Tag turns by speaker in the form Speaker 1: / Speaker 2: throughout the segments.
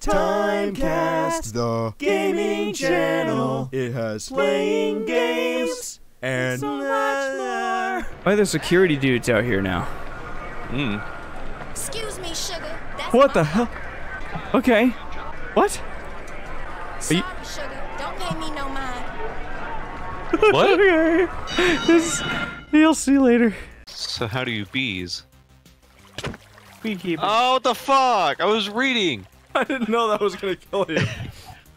Speaker 1: Timecast, the gaming channel. It has playing games and so much more.
Speaker 2: Why are there security dudes out here now?
Speaker 3: Mm.
Speaker 4: Excuse me, sugar. That's
Speaker 2: What the hell? Okay. What?
Speaker 4: Sorry,
Speaker 2: you-
Speaker 4: sugar. Don't pay me no mind.
Speaker 3: What?
Speaker 2: okay. This, you'll see later.
Speaker 3: so how do you bees?
Speaker 2: Beekeeper.
Speaker 3: Oh, what the fuck? I was reading.
Speaker 2: I didn't know that was gonna kill you.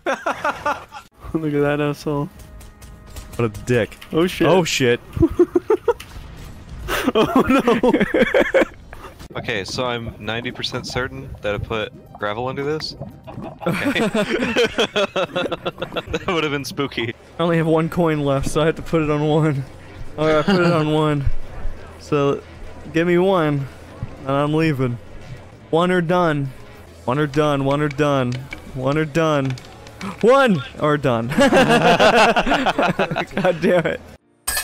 Speaker 5: Look at that asshole.
Speaker 2: What a dick.
Speaker 5: Oh shit.
Speaker 2: Oh shit. Oh no.
Speaker 3: okay, so I'm 90% certain that I put gravel under this. Okay. that would have been spooky.
Speaker 2: I only have one coin left, so I have to put it on one. Alright, I put it on one. So, give me one, and I'm leaving. One or done. One or done, one or done. One or done. One or done. God damn it.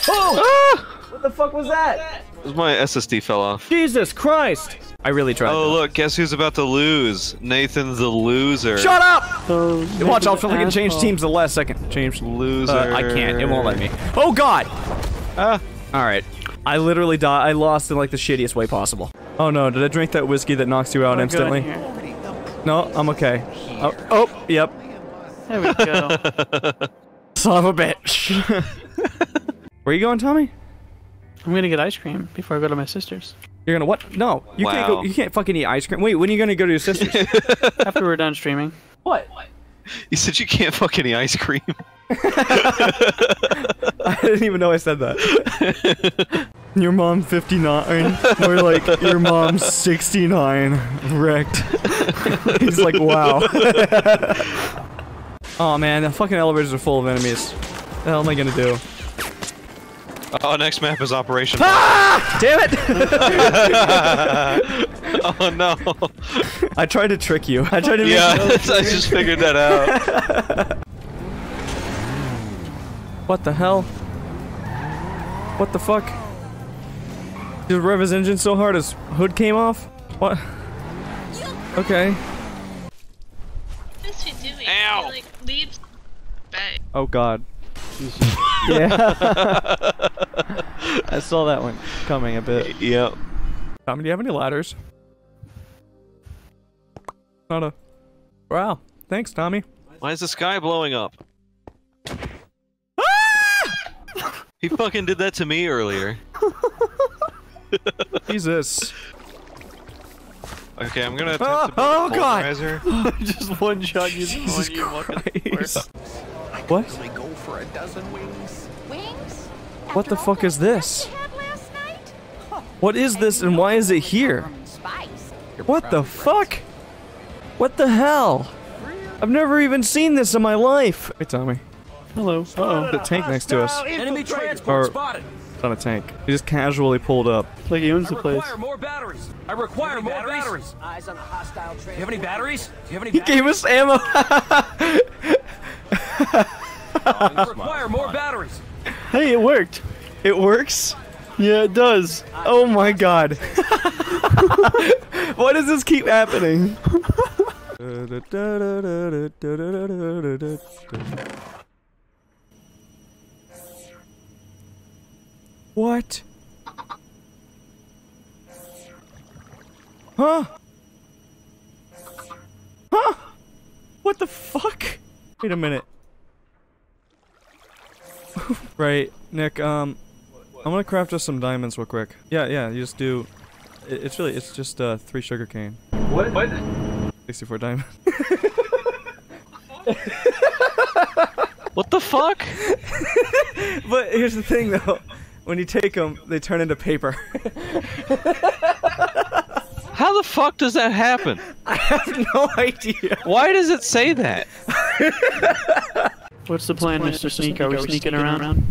Speaker 2: Oh! What the fuck was that?
Speaker 3: My SSD fell off.
Speaker 2: Jesus Christ! I really tried.
Speaker 3: Oh, look, guess who's about to lose? Nathan the loser.
Speaker 2: Shut up!
Speaker 5: Oh,
Speaker 2: Watch, I'll
Speaker 5: fucking
Speaker 2: fucking change teams the last second. Change.
Speaker 3: Loser.
Speaker 2: Uh, I can't. It won't let me. Oh God!
Speaker 3: Ah.
Speaker 2: All right. I literally died. I lost in like the shittiest way possible. Oh no! Did I drink that whiskey that knocks you out
Speaker 5: Oh,
Speaker 2: instantly?
Speaker 5: Good here.
Speaker 2: No, I'm okay. Oh, oh, yep.
Speaker 5: There we go.
Speaker 2: Son of a bitch. Where you going, Tommy?
Speaker 5: I'm gonna get ice cream before I go to my sister's.
Speaker 2: You're gonna what? No, you can't go. You can't fucking eat ice cream. Wait, when are you gonna go to your sister's?
Speaker 5: After we're done streaming.
Speaker 2: what?
Speaker 3: You said you can't fuck any ice cream.
Speaker 2: I didn't even know I said that. your mom 59. Or like your mom's 69. Wrecked. He's like, wow. oh man, the fucking elevators are full of enemies. What the hell am I gonna do?
Speaker 3: Oh, next map is Operation. Ah!
Speaker 2: Damn it!
Speaker 3: oh no.
Speaker 2: I tried to trick you. I tried to make
Speaker 3: Yeah,
Speaker 2: you-
Speaker 3: I just figured that out.
Speaker 2: What the hell? What the fuck? Did rev his engine so hard his hood came off? What? Okay.
Speaker 6: What is he doing?
Speaker 3: Ow.
Speaker 6: He, like leaves back.
Speaker 2: Oh god. yeah. I saw that one coming a bit.
Speaker 3: Yep.
Speaker 2: Tommy, do you have any ladders? Not a. Wow. Thanks, Tommy.
Speaker 3: Why is the sky blowing up? He fucking did that to me earlier.
Speaker 2: Jesus.
Speaker 3: Okay, I'm gonna attempt
Speaker 2: Oh,
Speaker 3: to build
Speaker 2: oh,
Speaker 3: a
Speaker 2: God.
Speaker 5: Just one shot you
Speaker 2: Jesus
Speaker 5: you walking
Speaker 2: Christ. What?
Speaker 4: Wings?
Speaker 2: What the
Speaker 4: After all
Speaker 2: fuck
Speaker 4: that
Speaker 2: is this?
Speaker 4: rest you had last night?
Speaker 2: What is this and why is it here?
Speaker 4: Rum and Spice.
Speaker 2: What the fuck? What the hell? I've never even seen this in my life. Hey, Tommy.
Speaker 5: Hello. Uh oh.
Speaker 2: The tank next to us.
Speaker 7: Enemy transport
Speaker 2: Or-
Speaker 7: spotted.
Speaker 2: It's not a tank. He just casually pulled up.
Speaker 5: Like he owns the place.
Speaker 7: I Require more batteries. I require more batteries.
Speaker 8: Eyes on a hostile
Speaker 7: Do you have any batteries? Do you have any
Speaker 2: He gave us ammo.
Speaker 7: batteries? require more batteries.
Speaker 5: Hey, it worked.
Speaker 2: it works.
Speaker 5: Yeah, it does.
Speaker 2: Oh my god. Why does this keep happening? What? Huh? Huh? What the fuck? Wait a minute. right, Nick, um, I'm gonna craft us some diamonds real quick. Yeah, yeah, you just do. it- It's really, it's just uh, three sugar cane.
Speaker 3: What? What?
Speaker 2: 64 diamond.
Speaker 3: What the fuck?
Speaker 2: but here's the thing though. When you take them, they turn into paper.
Speaker 3: How the fuck does that happen?
Speaker 2: I have no idea.
Speaker 3: Why does it say that?
Speaker 5: What's the plan, Mr. Sneak? Are we sneaking around?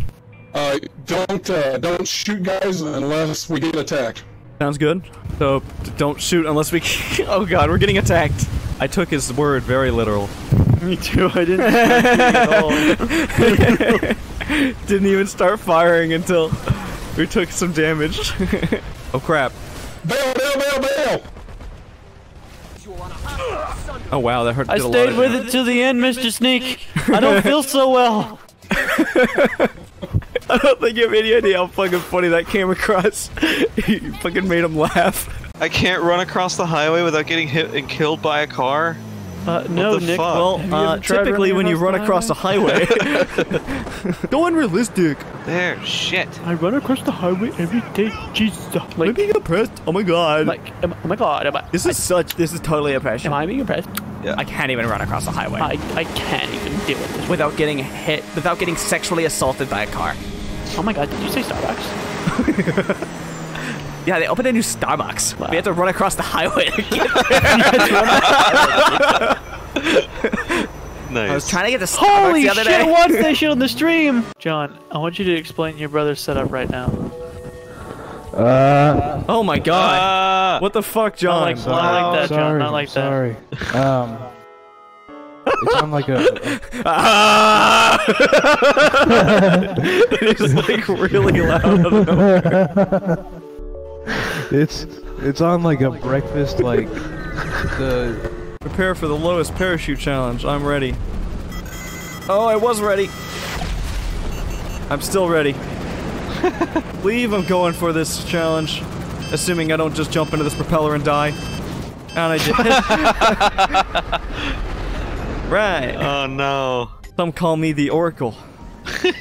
Speaker 9: Uh, don't uh, don't shoot guys unless we get attacked.
Speaker 2: Sounds good. So don't shoot unless we. oh god, we're getting attacked. I took his word very literal.
Speaker 5: Me too. I didn't. at all.
Speaker 2: Didn't even start firing until we took some damage. oh crap.
Speaker 9: Bail, bail, bail, bail!
Speaker 2: Oh wow, that hurt.
Speaker 5: I
Speaker 2: did lot
Speaker 5: stayed with
Speaker 2: damage.
Speaker 5: it to the end, Mr. Sneak. I don't feel so well.
Speaker 2: I don't think you have any idea how fucking funny that came across. you fucking made him laugh.
Speaker 3: I can't run across the highway without getting hit and killed by a car.
Speaker 5: Uh, no, Nick.
Speaker 3: fuck?
Speaker 2: Well, uh, typically when you run
Speaker 5: the
Speaker 2: across the highway, go unrealistic.
Speaker 3: There, shit.
Speaker 5: I run across the highway every day. Jesus. Like,
Speaker 2: Am I being oppressed? Oh my god.
Speaker 5: like, am- oh my god, am I,
Speaker 2: this is such. This is totally oppression.
Speaker 5: am I being impressed?
Speaker 2: I can't even run across the highway
Speaker 5: I, I can't even deal with this.
Speaker 2: without getting hit, without getting sexually assaulted by a car.
Speaker 5: Oh my god, did you say Starbucks?
Speaker 2: Yeah, they opened a new Starbucks. We had to run across the highway. to get
Speaker 3: Nice.
Speaker 2: I was trying to get to Starbucks
Speaker 5: Holy
Speaker 2: the other
Speaker 5: shit,
Speaker 2: day.
Speaker 5: watch that shit on the stream! John, I want you to explain your brother's setup right now.
Speaker 2: Uh, oh my god.
Speaker 3: Ah!
Speaker 2: what the fuck,
Speaker 5: Not
Speaker 2: John?
Speaker 5: like, not like that, John, not like that.
Speaker 8: sorry. Um, it's on like a.
Speaker 2: Ah! it's like really loud. out of nowhere.
Speaker 8: It's it's on like a breakfast like the.
Speaker 2: Prepare for the lowest parachute challenge. I'm ready. Oh, I was ready. I'm still ready. Leave, I'm going for this challenge. Assuming I don't just jump into this propeller and die. And I did. right.
Speaker 3: Oh no.
Speaker 2: Some call me the Oracle.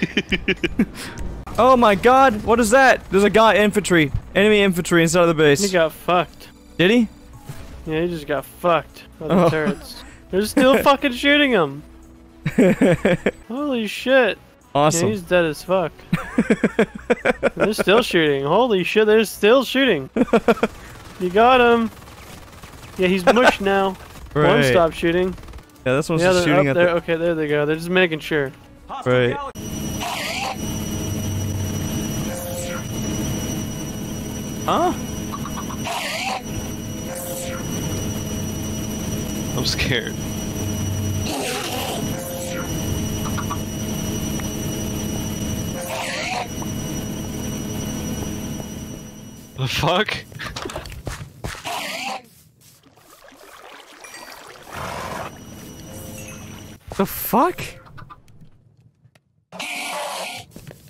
Speaker 2: oh my god, what is that? There's a guy, infantry. Enemy infantry inside of the
Speaker 5: He got fucked.
Speaker 2: Did he?
Speaker 5: Yeah, he just got fucked by the
Speaker 2: Oh.
Speaker 5: turrets. They're still fucking shooting him. Holy shit. Yeah,
Speaker 2: Awesome.
Speaker 5: he's dead as fuck. they're still shooting. Holy shit, they're still shooting. You got him. Yeah, he's mush now.
Speaker 2: Right.
Speaker 5: One stop shooting.
Speaker 2: Yeah, this one's
Speaker 5: Yeah,
Speaker 2: just shooting
Speaker 5: up
Speaker 2: at
Speaker 5: there.
Speaker 2: the...
Speaker 5: Okay, there they go. They're just making sure.
Speaker 2: Right. Huh?
Speaker 3: Scared. The fuck?
Speaker 2: The fuck?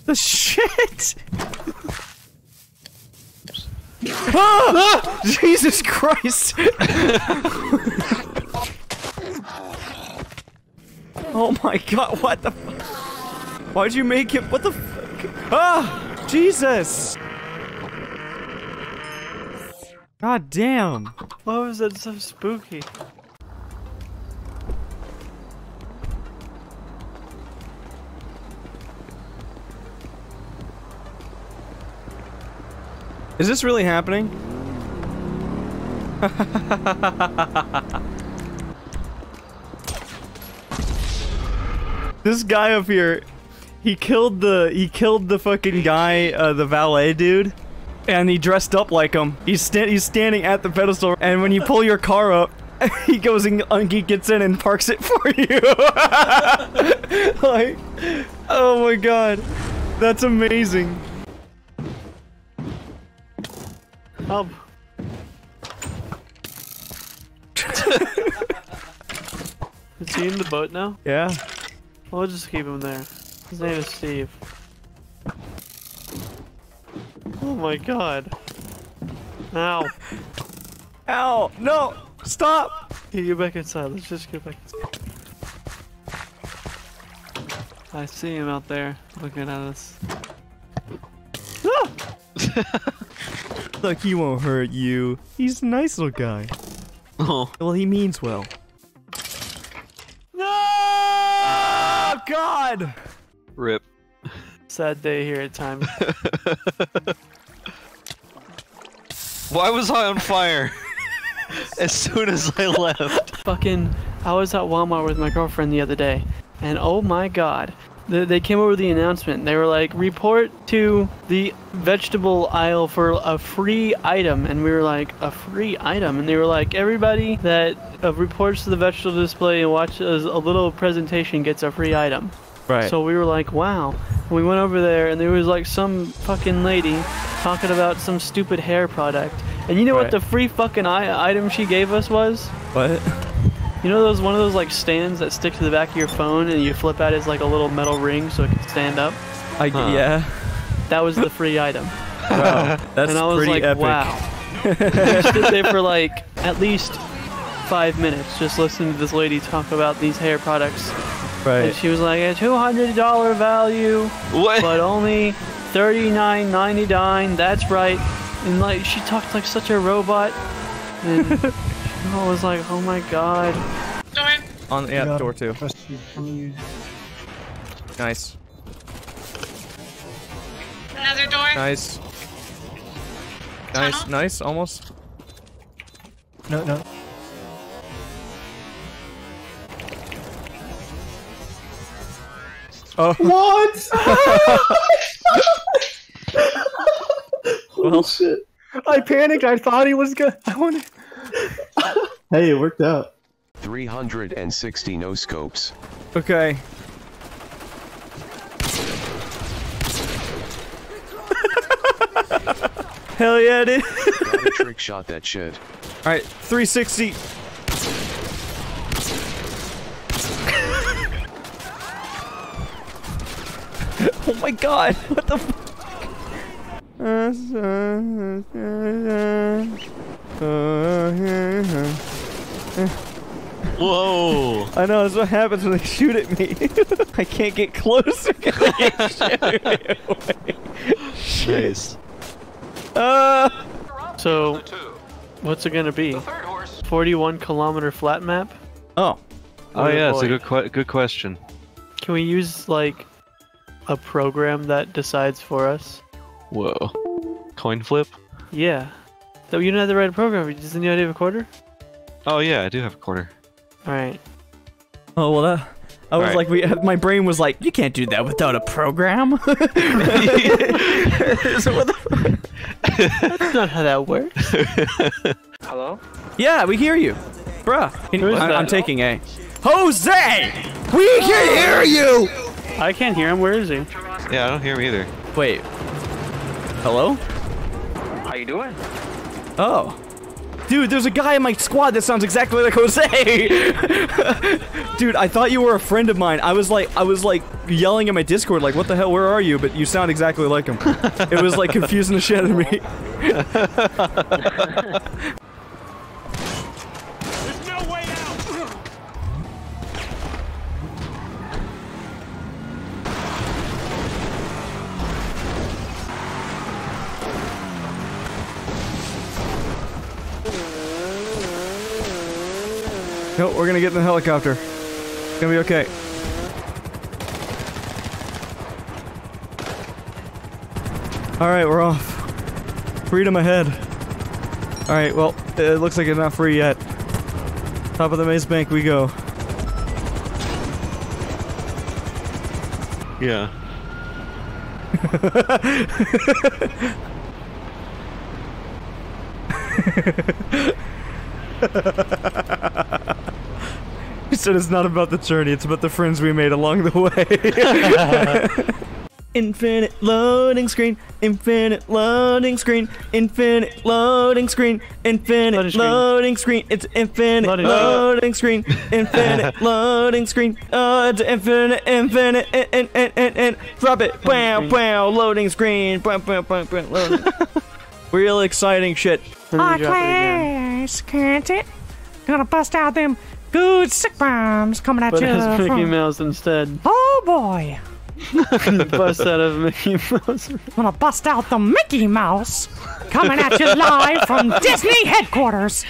Speaker 2: The shit! ah! Jesus Christ! oh my god, what the fuck? Why'd you make it? What the fuck? Ah! Jesus! God damn.
Speaker 5: Why was that so spooky?
Speaker 2: Is this really happening? this guy up here, he killed the he killed the fucking guy, uh, the valet dude, and he dressed up like him. He's sta- he's standing at the pedestal, and when you pull your car up, he goes and uh, he gets in and parks it for you. like, oh my god, that's amazing.
Speaker 5: Help. Is he in the boat now?
Speaker 2: Yeah.
Speaker 5: We'll just keep him there. His name is Steve. Oh my god. Ow.
Speaker 2: Ow! No! Stop!
Speaker 5: Hey, get back inside. Let's just get back inside. I see him out there looking at us.
Speaker 2: Look, he won't hurt you. He's a nice little guy.
Speaker 3: Oh.
Speaker 2: Well, he means well. God!
Speaker 3: Rip.
Speaker 5: Sad day here at time.
Speaker 3: Why was I on fire? as soon as I left.
Speaker 5: Fucking, I was at Walmart with my girlfriend the other day, and oh my god, they, they came over the announcement. They were like, report to the vegetable aisle for a free item, and we were like, a free item, and they were like, everybody that uh, reports to the vegetable display and watches a little presentation gets a free item.
Speaker 2: Right.
Speaker 5: So we were like, wow. We went over there and there was like some fucking lady talking about some stupid hair product. And you know
Speaker 2: Right.
Speaker 5: what the free fucking I- item she gave us was?
Speaker 2: What?
Speaker 5: You know those one of those like stands that stick to the back of your phone and you flip out as like a little metal ring so it can stand up?
Speaker 2: I
Speaker 3: Huh.
Speaker 2: yeah.
Speaker 5: That was the free item.
Speaker 2: Wow. That's
Speaker 5: and I was
Speaker 2: pretty
Speaker 5: like,
Speaker 2: epic.
Speaker 5: wow. we stood there for like at least five minutes just listening to this lady talk about these hair products.
Speaker 2: Right.
Speaker 5: And she was like, a $200 value,
Speaker 3: What?
Speaker 5: but only $39.99. That's right. And like, she talked like such a robot. And I was like, oh my god.
Speaker 6: Door.
Speaker 2: On yeah, door two. Nice.
Speaker 6: Another door.
Speaker 2: Nice. Nice,
Speaker 6: Tunnel?
Speaker 2: nice, almost.
Speaker 10: No, no.
Speaker 2: Oh.
Speaker 10: What?
Speaker 2: Well,
Speaker 10: shit. I panicked. I thought he was good. I wanted. hey, it worked out.
Speaker 11: 360 no scopes.
Speaker 2: okay. Hell yeah, dude.
Speaker 11: Gotta trick shot that shit.
Speaker 2: Alright, 360. oh my god, what the
Speaker 3: Whoa!
Speaker 2: Uh, I know, that's what happens when they shoot at me. I can't get closer 'cause they keep shooting away.
Speaker 3: Nice.
Speaker 2: Uh,
Speaker 5: So, what's it gonna be? 41 kilometer flat map?
Speaker 2: oh,
Speaker 3: Oh yeah, it's a good que- good question.
Speaker 5: Can we use like a program that decides for us?
Speaker 3: Whoa. Coin flip?
Speaker 5: Yeah. So you don't have to write a program. Does anybody have a quarter?
Speaker 3: Oh yeah, I do have a quarter.
Speaker 5: All right.
Speaker 2: Oh well that. I was
Speaker 3: Alright.
Speaker 2: like, we, my brain was like, you can't do that without a program. so what the
Speaker 5: That's not how that works. Hello?
Speaker 2: Yeah, we hear you. Bruh. Can-
Speaker 5: Who is
Speaker 2: I,
Speaker 5: that?
Speaker 2: am taking A. Jose! We can hear you!
Speaker 5: I can't hear him. Where is he?
Speaker 3: Yeah, I don't hear him either.
Speaker 2: Wait. Hello?
Speaker 5: How you doing?
Speaker 2: Oh. Dude, there's a guy in my squad that sounds exactly like Jose. Dude, I thought you were a friend of mine. I was like, I was like yelling in my Discord, like, "What the hell? Where are you?" But you sound exactly like him. it was like confusing the shit out of me.
Speaker 7: No,
Speaker 2: we're gonna get in the helicopter. It's gonna be okay. Alright, we're off. Freedom ahead. Alright, well, it looks like it's not free yet. Top of the maze bank we go.
Speaker 3: Yeah.
Speaker 2: He said it's not about the journey, it's about the friends we made along the way. infinite loading screen, infinite loading screen, infinite loading screen, infinite
Speaker 5: Loading screen.
Speaker 2: loading screen. It's infinite
Speaker 5: Loading.
Speaker 2: loading screen, infinite loading screen. Oh, it's infinite, infinite, and, and, and, and, and. drop it. Wow,
Speaker 5: screen.
Speaker 2: wow, loading screen. Wow, wow, wow, wow, loading. Real exciting shit.
Speaker 5: And then you drop it again.
Speaker 12: Class, can't it? Gonna bust out them good sick bombs coming at
Speaker 5: But
Speaker 12: you.
Speaker 5: has Mickey
Speaker 12: from-
Speaker 5: Mouse instead.
Speaker 12: Oh boy,
Speaker 5: Bust out of Mickey Mouse.
Speaker 12: I'm gonna bust out the Mickey Mouse coming at you live from Disney headquarters.